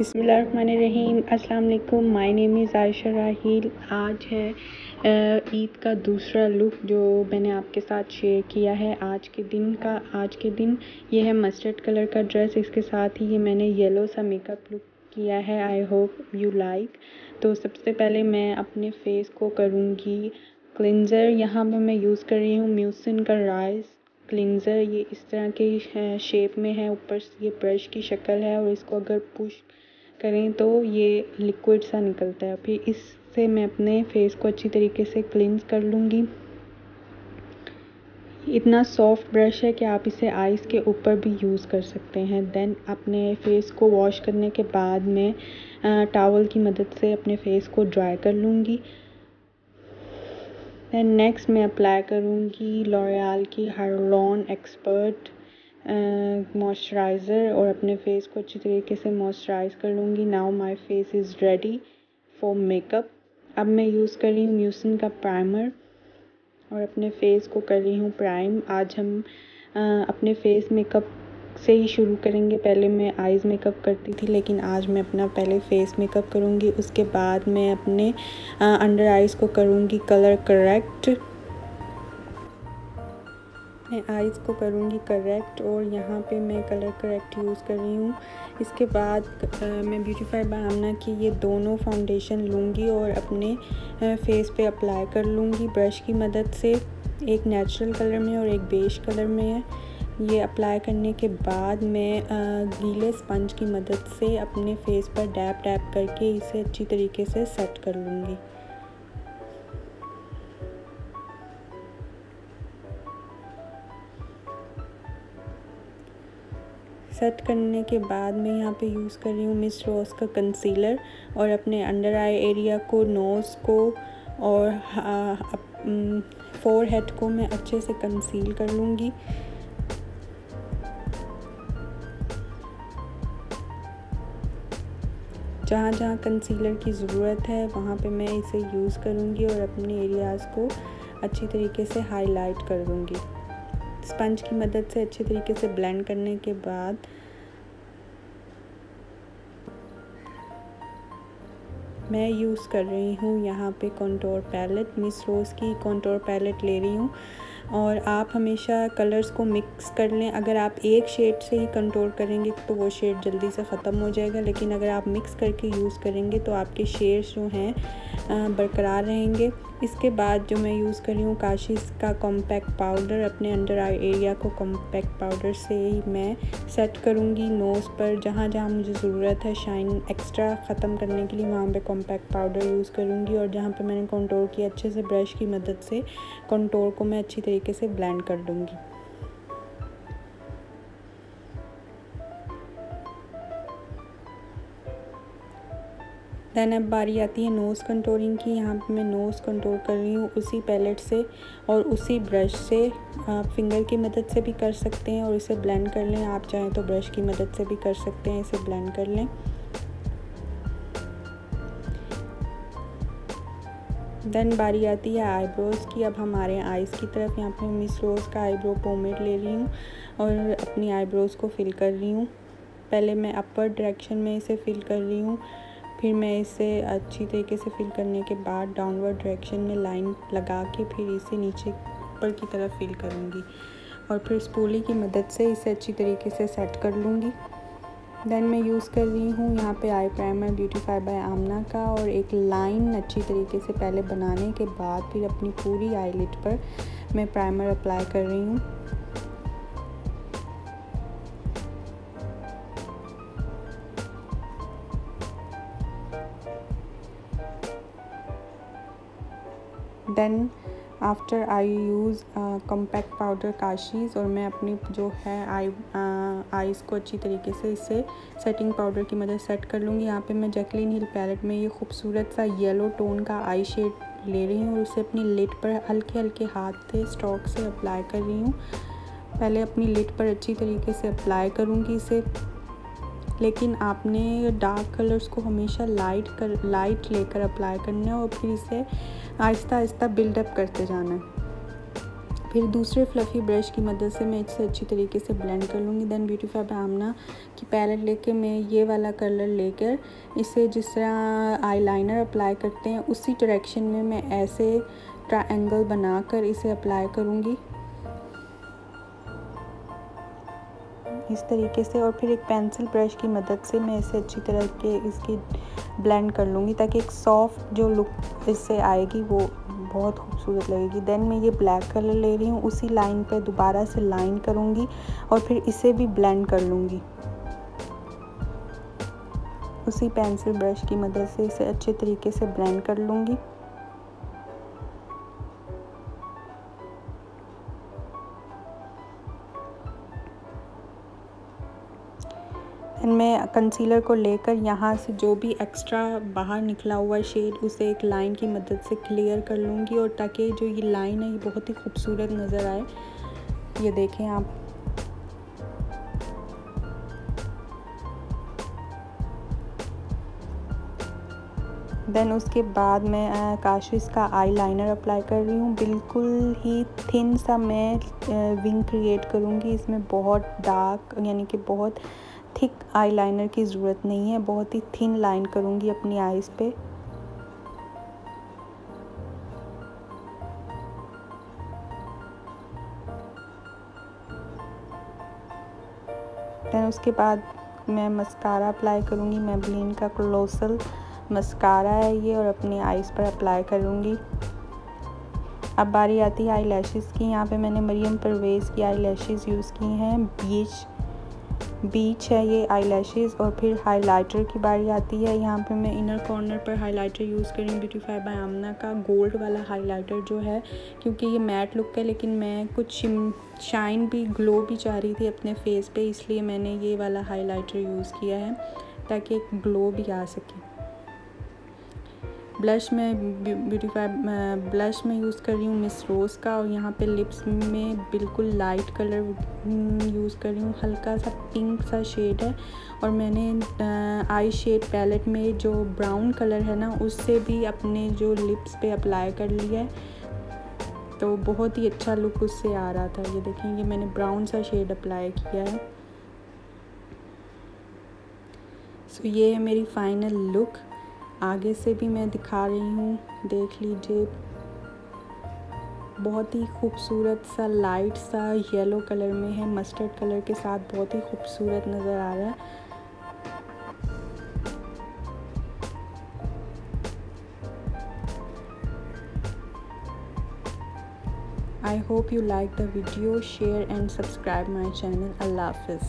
अस्सलाम वालेकुम my name is Ayesha Raheel आज है ईद का दूसरा लुक जो मैंने आपके साथ शेयर किया है आज के दिन का। आज के दिन ये है मस्टर्ड कलर का ड्रेस इसके साथ ही ये मैंने येलो सा मेकअप लुक किया है। आई होप यू लाइक तो सबसे पहले मैं अपने फेस को करूँगी क्लिनज़र यहाँ पर मैं यूज़ कर रही हूँ म्यूसिन का राइस क्लिनज़र ये इस तरह के शेप में है। ऊपर ये ब्रश की शक्ल है और इसको अगर पुश करें तो ये लिक्विड सा निकलता है। फिर इससे मैं अपने फेस को अच्छी तरीके से क्लिनज़ कर लूँगी। इतना सॉफ्ट ब्रश है कि आप इसे आइज़ के ऊपर भी यूज़ कर सकते हैं। देन अपने फेस को वॉश करने के बाद मैं टावल की मदद से अपने फेस को ड्राई कर लूँगी। दैन नेक्स्ट मैं अप्लाई करूँगी लॉरियल की हारलॉन एक्सपर्ट मॉइस्चराइज़र और अपने फेस को अच्छी तरीके से मॉइस्चराइज़ कर लूँगी। Now my face is ready for makeup अब मैं यूज़ कर रही हूँ म्यूसिन का प्राइमर और अपने फेस को कर रही हूँ प्राइम आज हम आ, अपने फेस मेकअप से ही शुरू करेंगे। पहले मैं आइज़ मेकअप करती थी लेकिन आज मैं अपना पहले फेस मेकअप करूँगी। उसके बाद मैं अपने आ, अंडर आइज़ को करूँगी कलर करेक्ट मैं आइज़ को करूँगी करेक्ट और यहाँ पे मैं कलर करेक्ट यूज़ कर रही हूँ। इसके बाद मैं ब्यूटीफाई बामना की ये दोनों फाउंडेशन लूँगी और अपने फेस पे अप्लाई कर लूँगी। ब्रश की मदद से एक नेचुरल कलर में और एक बेज कलर में है। ये अप्लाई करने के बाद मैं गीले स्पंज की मदद से अपने फेस पर डैप डैप करके इसे अच्छी तरीके से सेट कर लूँगी। सेट करने के बाद मैं यहाँ पे यूज़ कर रही हूँ मिस रोज़ का कंसीलर और अपने अंडर आई एरिया को नोज़ को और फोर हेड को मैं अच्छे से कंसील कर लूँगी। जहाँ जहाँ कंसीलर की ज़रूरत है, वहाँ पे मैं इसे यूज़ करूँगी और अपने एरियाज़ को अच्छी तरीके से हाईलाइट कर दूँगी। स्पंज की मदद से अच्छे तरीके से ब्लेंड करने के बाद मैं यूज़ कर रही हूँ यहाँ पे कंटोर पैलेट। मिस रोज़ की कंटोर पैलेट ले रही हूँ और आप हमेशा कलर्स को मिक्स कर लें। अगर आप एक शेड से ही कंट्रोल करेंगे तो वो शेड जल्दी से ख़त्म हो जाएगा। लेकिन अगर आप मिक्स करके यूज़ करेंगे तो आपके शेड्स जो हैं बरकरार रहेंगे। इसके बाद जो मैं यूज़ कर रही हूँ काशिश का कॉम्पैक्ट पाउडर अपने अंडर आई एरिया को कॉम्पैक्ट पाउडर से ही मैं सेट करूँगी नोज़ पर। जहाँ जहाँ मुझे ज़रूरत है शाइन एक्स्ट्रा ख़त्म करने के लिए, वहाँ पे कॉम्पैक्ट पाउडर यूज़ करूँगी और जहाँ पे मैंने कंटोर किया अच्छे से ब्रश की मदद से कंटोर को मैं अच्छी तरीके से ब्लेंड कर दूँगी। दैन अब बारी आती है नोज़ कंटोरिंग की। यहाँ पे मैं नोज़ कंटोर कर रही हूँ उसी पैलेट से और उसी ब्रश से। आप फिंगर की मदद से भी कर सकते हैं और इसे ब्लेंड कर लें। आप चाहें तो ब्रश की मदद से भी कर सकते हैं, इसे ब्लेंड कर लें। देन बारी आती है आईब्रोज़ की। अब हमारे आइज़ की तरफ़ यहाँ पे मिस रोज़ का आईब्रो पोमेड ले रही हूँ और अपनी आईब्रोज़ को फिल कर रही हूँ। पहले मैं अपर डायरेक्शन में इसे फिल कर रही हूँ। फिर मैं इसे अच्छी तरीके से फिल करने के बाद डाउनवर्ड डायरेक्शन में लाइन लगा के फिर इसे नीचे ऊपर की तरफ़ फिल करूँगी। और फिर स्पूली की मदद से इसे अच्छी तरीके से सेट कर लूँगी। देन मैं यूज़ कर रही हूँ यहाँ पे eye primer Beautify by Aamna का और एक लाइन अच्छी तरीके से पहले बनाने के बाद फिर अपनी पूरी आईलिट पर मैं प्राइमर अप्लाई कर रही हूँ। Then after I use compact powder Kashees और मैं अपनी जो है आई आइज़ को अच्छी तरीके से इसे सेटिंग पाउडर की मदद सेट कर लूँगी। यहाँ पे मैं जैकलिन हिल पैलेट में ये खूबसूरत सा येलो टोन का आई शेड ले रही हूँ और उसे अपनी लिट पर हल्के हल्के हाथ से स्टॉक से अप्लाई कर रही हूँ। पहले अपनी लिट पर अच्छी तरीके से अप्लाई करूँगी इसे। लेकिन आपने डार्क कलर्स को हमेशा लाइट कर लाइट लेकर अप्लाई करना है और फिर इसे आहिस्ता आहिस्ता बिल्डअप करते जाना है। फिर दूसरे फ्लफ़ी ब्रश की मदद से मैं इसे अच्छी तरीके से ब्लेंड कर लूँगी। देन ब्यूटीफाई बामना की पैलेट लेके मैं ये वाला कलर लेकर इसे जिस तरह आईलाइनर अप्लाई करते हैं, उसी डायरेक्शन में मैं ऐसे ट्रायंगल बनाकर इसे अप्लाई करूँगी। इस तरीके से और फिर एक पेंसिल ब्रश की मदद से मैं इसे अच्छी तरह के इसकी ब्लेंड कर लूँगी ताकि एक सॉफ्ट जो लुक इससे आएगी वो बहुत खूबसूरत लगेगी। देन मैं ये ब्लैक कलर ले रही हूँ, उसी लाइन पे दोबारा से लाइन करूँगी और फिर इसे भी ब्लेंड कर लूँगी। उसी पेंसिल ब्रश की मदद से इसे अच्छे तरीके से ब्लेंड कर लूँगी। मैं कंसीलर को लेकर यहाँ से जो भी एक्स्ट्रा बाहर निकला हुआ शेड उसे एक लाइन की मदद से क्लियर कर लूँगी और ताकि जो ये लाइन है, ये बहुत ही खूबसूरत नज़र आए। ये देखें आप। देन उसके बाद मैं काशिश का आई लाइनर अप्लाई कर रही हूँ। बिल्कुल ही थिन सा मैं विंग क्रिएट करूँगी। इसमें बहुत डार्क यानी कि बहुत थिक आईलाइनर की ज़रूरत नहीं है, बहुत ही थिन लाइन करूँगी अपनी आइज़ पे। दैन उसके बाद मैं मस्कारा अप्लाई करूँगी मैबलिन का क्लोसल मस्कारा है ये और अपनी आइज़ पर अप्लाई करूँगी। अब बारी आती है आई लैशेज़ की, यहाँ पे मैंने मरियम परवेज़ की आई लैशेज़ यूज़ की हैं बीच बीच है, ये आई और फिर हाइलाइटर की बारी आती है। यहाँ पे मैं इनर कॉर्नर पर हाइलाइटर यूज़ करी ब्यूटीफाई बाय आमना का गोल्ड वाला हाइलाइटर जो है, क्योंकि ये मैट लुक है, लेकिन मैं कुछ शाइन भी ग्लो भी चाह रही थी अपने फेस पे, इसलिए मैंने ये वाला हाइलाइटर यूज़ किया है, ताकि एक ग्लो भी आ सके। ब्लश में ब्यूटीफाई ब्लश में यूज़ कर रही हूँ मिस रोज़ का और यहाँ पे लिप्स में बिल्कुल लाइट कलर यूज़ कर रही हूँ। हल्का सा पिंक सा शेड है और मैंने आई शेड पैलेट में जो ब्राउन कलर है ना उससे भी अपने जो लिप्स पे अप्लाई कर लिया है। तो बहुत ही अच्छा लुक उससे आ रहा था। ये देखें मैंने ब्राउन सा शेड अप्लाई किया है। सो so, ये है मेरी फाइनल लुक। आगे से भी मैं दिखा रही हूँ। देख लीजिए। बहुत ही खूबसूरत सा लाइट सा येलो कलर में है। मस्टर्ड कलर के साथ बहुत ही खूबसूरत नज़र आ रहा है। I hope you like the video share and subscribe my channel Allah Hafiz.